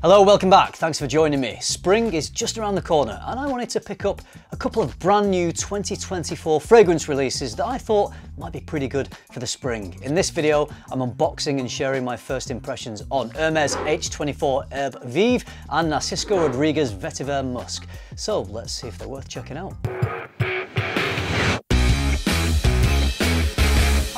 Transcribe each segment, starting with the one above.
Hello, welcome back. Thanks for joining me. Spring is just around the corner and I wanted to pick up a couple of brand new 2024 fragrance releases that I thought might be pretty good for the spring. In this video, I'm unboxing and sharing my first impressions on Hermes H24 Herbe Vive and Narciso Rodriguez Vetiver Musc. So let's see if they're worth checking out.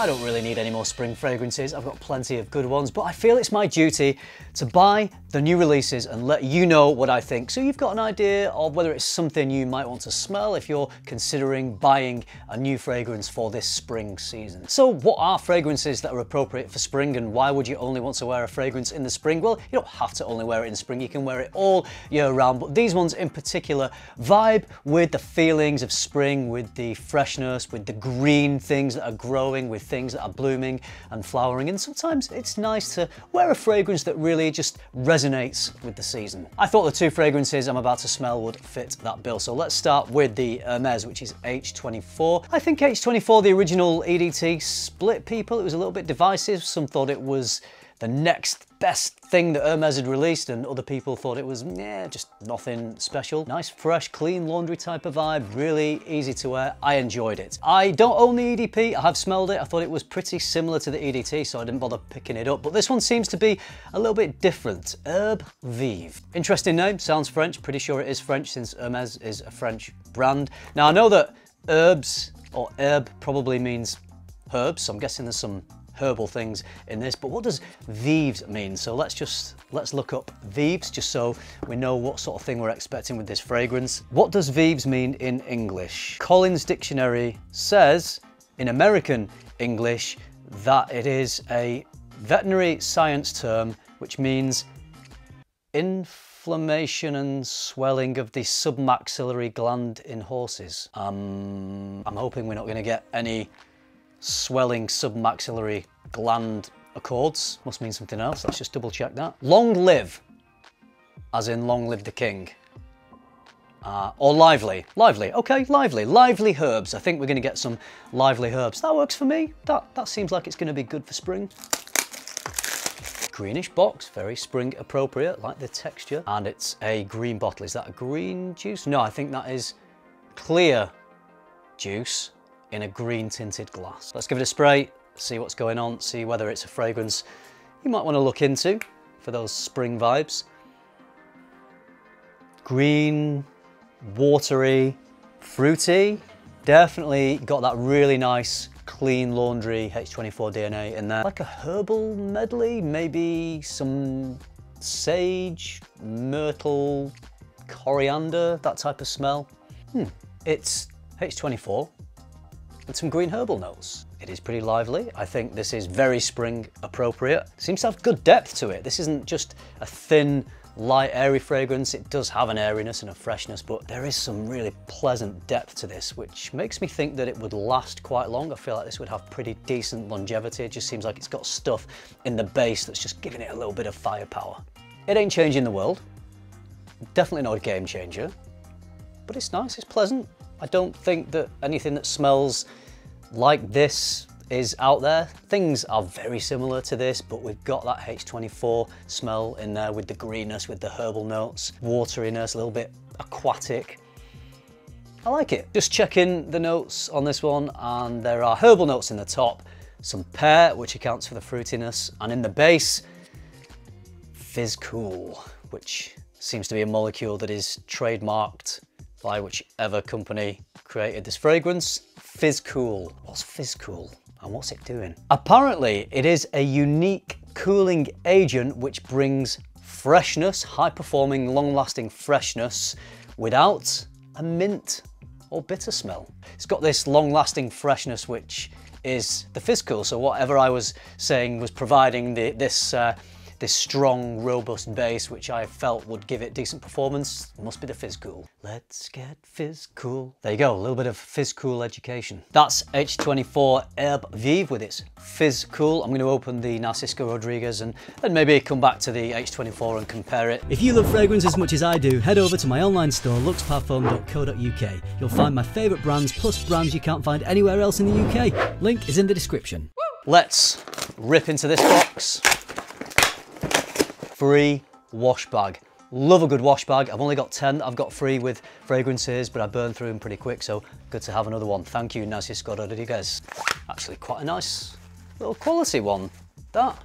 I don't really need any more spring fragrances, I've got plenty of good ones, but I feel it's my duty to buy the new releases and let you know what I think. So you've got an idea of whether it's something you might want to smell if you're considering buying a new fragrance for this spring season. So what are fragrances that are appropriate for spring and why would you only want to wear a fragrance in the spring? Well, you don't have to only wear it in spring, you can wear it all year round, but these ones in particular vibe with the feelings of spring, with the freshness, with the green things that are growing, with things that are blooming and flowering. And sometimes it's nice to wear a fragrance that really just resonates with the season. I thought the two fragrances I'm about to smell would fit that bill. So let's start with the Hermes, which is H24. I think H24, the original EDT, split people. It was a little bit divisive. Some thought it was the next best thing that Hermes had released and other people thought it was, yeah, just nothing special. Nice, fresh, clean laundry type of vibe, really easy to wear. I enjoyed it. I don't own the EDP, I have smelled it. I thought it was pretty similar to the EDT, so I didn't bother picking it up. But this one seems to be a little bit different. Herbe Vive. Interesting name, sounds French. Pretty sure it is French since Hermes is a French brand. Now I know that herbs or herb probably means herbs, so I'm guessing there's some herbal things in this, but what does Vives mean? So let's just, let's look up Vives just so we know what sort of thing we're expecting with this fragrance. What does Vives mean in English? Collins Dictionary says in American English that it is a veterinary science term which means inflammation and swelling of the submaxillary gland in horses. Um, I'm hoping we're not going to get any swelling submaxillary gland accords. Must mean something else. Let's just double check that. Long live, as in long live the king. Uh, or lively, lively, okay, lively, lively herbs. I think we're gonna get some lively herbs. That works for me. That, that seems like it's gonna be good for spring. Greenish box, very spring appropriate, like the texture. And it's a green bottle. Is that a green juice? No, I think that is clear juice in a green tinted glass. Let's give it a spray, see what's going on, see whether it's a fragrance you might want to look into for those spring vibes. Green, watery, fruity, definitely got that really nice clean laundry H24 DNA in there. Like a herbal medley, maybe some sage, myrtle, coriander, that type of smell. Hmm. It's H24, some green herbal notes. It is pretty lively. I think this is very spring appropriate. Seems to have good depth to it. This isn't just a thin, light, airy fragrance. It does have an airiness and a freshness, but there is some really pleasant depth to this, which makes me think that it would last quite long. I feel like this would have pretty decent longevity. It just seems like it's got stuff in the base that's just giving it a little bit of firepower. It ain't changing the world. Definitely not a game changer, but it's nice, it's pleasant. I don't think that anything that smells like this is out there. Things are very similar to this, but we've got that H24 smell in there with the greenness, with the herbal notes, wateriness, a little bit aquatic. I like it. Just checking the notes on this one, and there are herbal notes in the top, some pear, which accounts for the fruitiness, and in the base, Physcool, which seems to be a molecule that is trademarked by whichever company created this fragrance. Physcool. What's Physcool and what's it doing? Apparently it is a unique cooling agent which brings freshness, high performing, long lasting freshness without a mint or bitter smell. It's got this long lasting freshness which is the Physcool. So whatever I was saying was providing the, this uh, this strong, robust base, which I felt would give it decent performance. Must be the Physcool. Let's get Physcool. There you go, a little bit of Physcool education. That's H24 Herb Vive with its Physcool. I'm going to open the Narciso Rodriguez and then maybe come back to the H24 and compare it. If you love fragrance as much as I do, head over to my online store, luxeparfum.co.uk. You'll find my favourite brands plus brands you can't find anywhere else in the UK. Link is in the description. Let's rip into this box free wash bag. Love a good wash bag. I've only got 10 I've got free with fragrances, but I burn through them pretty quick, so good to have another one. Thank you, Narciso Rodriguez. Actually, quite a nice little quality one. That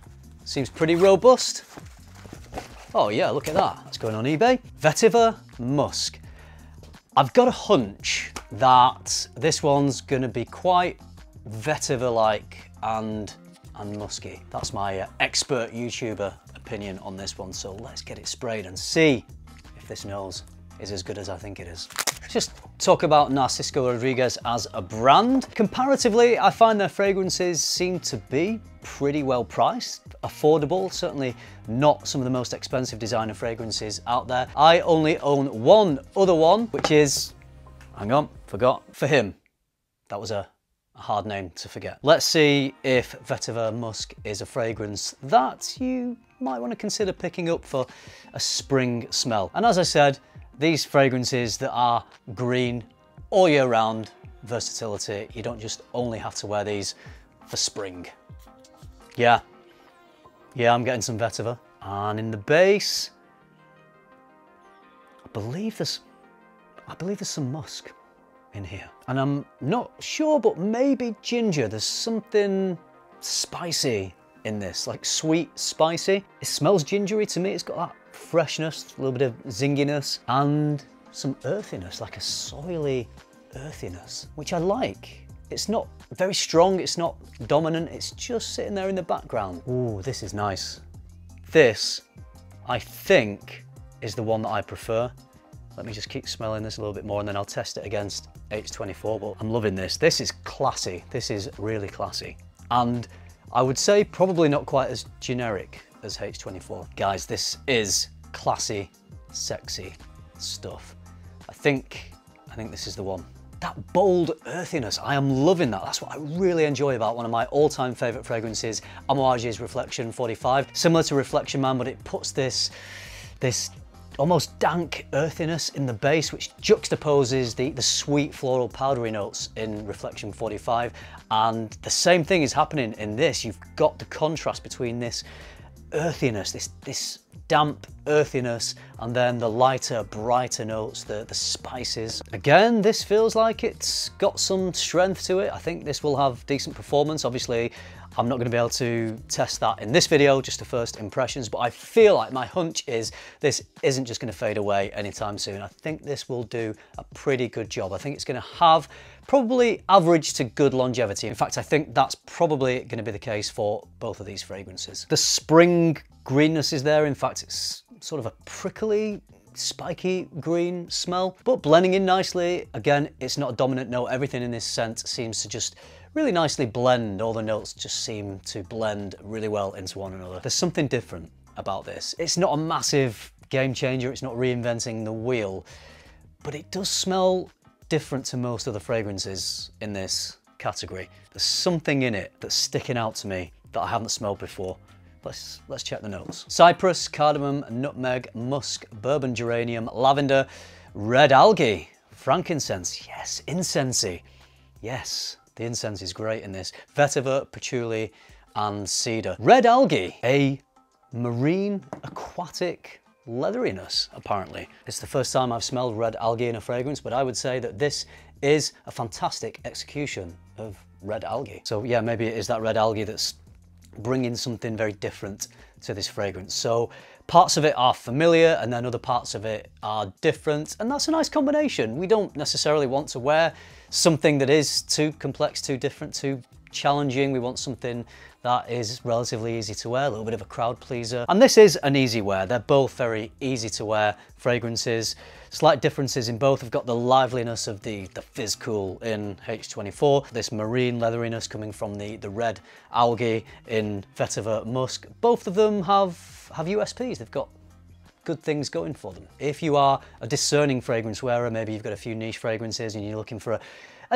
seems pretty robust. Oh yeah, look at that. That's going on eBay. Vetiver Musc. I've got a hunch that this one's gonna be quite vetiver-like and, and musky. That's my uh, expert YouTuber opinion on this one. So let's get it sprayed and see if this nose is as good as I think it is. Just talk about Narciso Rodriguez as a brand. Comparatively, I find their fragrances seem to be pretty well priced, affordable, certainly not some of the most expensive designer fragrances out there. I only own one other one, which is, hang on, forgot, for him. That was a a hard name to forget. Let's see if Vetiver Musc is a fragrance that you might want to consider picking up for a spring smell. And as I said, these fragrances that are green all year round, versatility, you don't just only have to wear these for spring. Yeah, yeah, I'm getting some vetiver. And in the base, I believe there's, I believe there's some musk in here. And I'm not sure, but maybe ginger. There's something spicy in this, like sweet, spicy. It smells gingery to me. It's got that freshness, a little bit of zinginess, and some earthiness, like a soily earthiness, which I like. It's not very strong, it's not dominant, it's just sitting there in the background. Ooh, this is nice. This, I think, is the one that I prefer. Let me just keep smelling this a little bit more and then I'll test it against H24, but I'm loving this. This is classy. This is really classy. And I would say probably not quite as generic as H24. Guys, this is classy, sexy stuff. I think, I think this is the one. That bold earthiness, I am loving that. That's what I really enjoy about one of my all-time favorite fragrances, Amouage's Reflection 45. Similar to Reflection Man, but it puts this, this almost dank earthiness in the base, which juxtaposes the, the sweet floral powdery notes in Reflection 45. And the same thing is happening in this. You've got the contrast between this earthiness, this, this damp earthiness, and then the lighter, brighter notes, the, the spices. Again, this feels like it's got some strength to it. I think this will have decent performance. Obviously, I'm not going to be able to test that in this video, just the first impressions, but I feel like my hunch is this isn't just going to fade away anytime soon. I think this will do a pretty good job. I think it's going to have probably average to good longevity. In fact, I think that's probably going to be the case for both of these fragrances. The spring greenness is there. In fact, it's sort of a prickly spiky green smell, but blending in nicely. Again, it's not a dominant note. Everything in this scent seems to just really nicely blend. All the notes just seem to blend really well into one another. There's something different about this. It's not a massive game changer. It's not reinventing the wheel, but it does smell different to most other fragrances in this category. There's something in it that's sticking out to me that I haven't smelled before. Let's, let's check the notes. Cypress, cardamom, nutmeg, musk, bourbon geranium, lavender, red algae, frankincense, yes, incensey, yes, the incense is great in this. Vetiver, patchouli, and cedar. Red algae, a marine aquatic leatheriness, apparently. It's the first time I've smelled red algae in a fragrance, but I would say that this is a fantastic execution of red algae. So yeah, maybe it is that red algae that's bringing something very different to this fragrance. So parts of it are familiar and then other parts of it are different. And that's a nice combination. We don't necessarily want to wear something that is too complex, too different, too challenging. We want something that is relatively easy to wear, a little bit of a crowd pleaser. And this is an easy wear. They're both very easy to wear fragrances. Slight differences in both have got the liveliness of the, the Physcool in H24, this marine leatheriness coming from the, the red algae in Vetiver Musc. Both of them have, have USPs. They've got good things going for them. If you are a discerning fragrance wearer, maybe you've got a few niche fragrances and you're looking for a,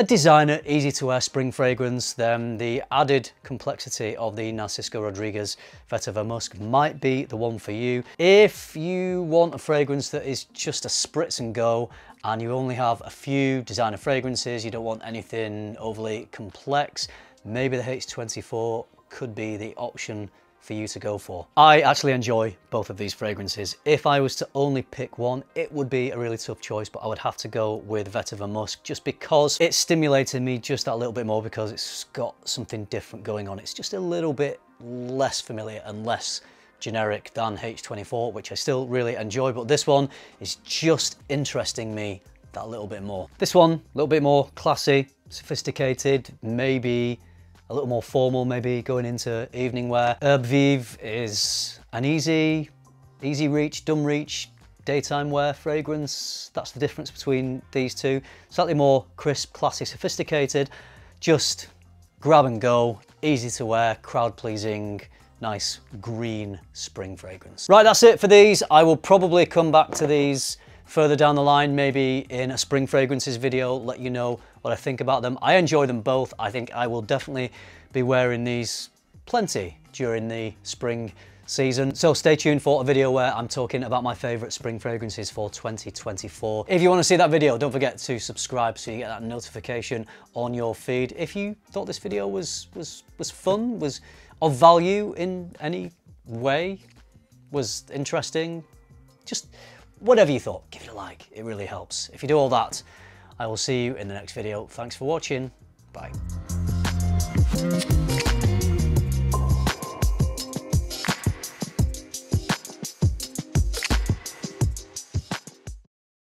a designer, easy to wear spring fragrance, then the added complexity of the Narciso Rodriguez Vetiver Musc might be the one for you. If you want a fragrance that is just a spritz and go and you only have a few designer fragrances, you don't want anything overly complex, maybe the H24 could be the option for you to go for. I actually enjoy both of these fragrances. If I was to only pick one, it would be a really tough choice, but I would have to go with Vetiver Musc just because it stimulated me just that little bit more because it's got something different going on. It's just a little bit less familiar and less generic than H24, which I still really enjoy, but this one is just interesting me that little bit more. This one, a little bit more classy, sophisticated, maybe a little more formal, maybe going into evening wear. Herb Vive is an easy, easy reach, dumb reach, daytime wear fragrance. That's the difference between these two. Slightly more crisp, classy, sophisticated, just grab and go, easy to wear, crowd pleasing, nice green spring fragrance. Right, that's it for these. I will probably come back to these further down the line, maybe in a spring fragrances video, let you know what I think about them. I enjoy them both. I think I will definitely be wearing these plenty during the spring season. So stay tuned for a video where I'm talking about my favorite spring fragrances for 2024. If you want to see that video, don't forget to subscribe so you get that notification on your feed. If you thought this video was, was, was fun, was of value in any way, was interesting, just whatever you thought, give it a like. It really helps. If you do all that, I will see you in the next video. Thanks for watching. Bye.